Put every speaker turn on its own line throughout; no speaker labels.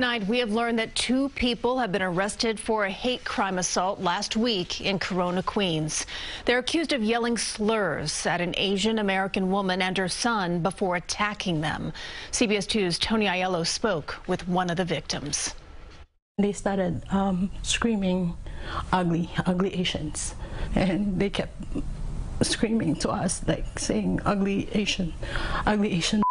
Tonight, we have learned that two people have been arrested for a hate crime assault last week in Corona, Queens. They're accused of yelling slurs at an Asian American woman and her son before attacking them. CBS 2's Tony Aiello spoke with one of the victims.
They started um, screaming, ugly, ugly Asians. And they kept screaming to us, like saying, ugly Asian, ugly Asian.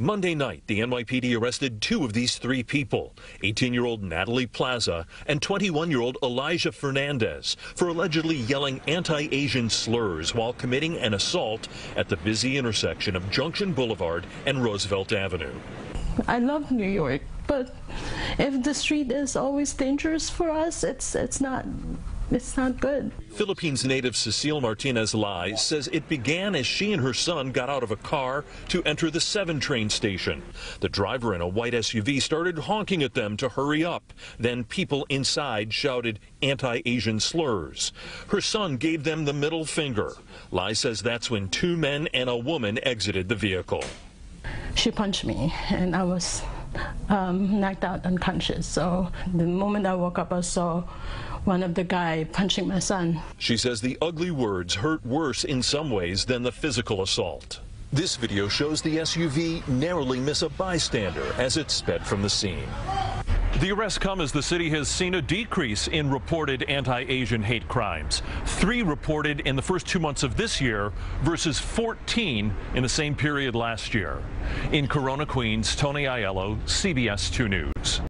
Monday night, the NYPD arrested two of these three people 18 year old Natalie Plaza and 21 year old Elijah Fernandez for allegedly yelling anti Asian slurs while committing an assault at the busy intersection of Junction Boulevard and Roosevelt Avenue.
I love New York, but if the street is always dangerous for us, it's, it's not it's not good.
Philippines native Cecile Martinez Lai says it began as she and her son got out of a car to enter the 7 train station. The driver in a white SUV started honking at them to hurry up. Then people inside shouted anti-Asian slurs. Her son gave them the middle finger. Lai says that's when two men and a woman exited the vehicle.
She punched me and I was um, knocked out unconscious. So the moment I woke up, I saw one of the guy punching my son.
She says the ugly words hurt worse in some ways than the physical assault. This video shows the SUV narrowly miss a bystander as it sped from the scene. The arrests come as the city has seen a decrease in reported anti-Asian hate crimes. Three reported in the first two months of this year versus 14 in the same period last year. In Corona, Queens, Tony Aiello, CBS 2 News.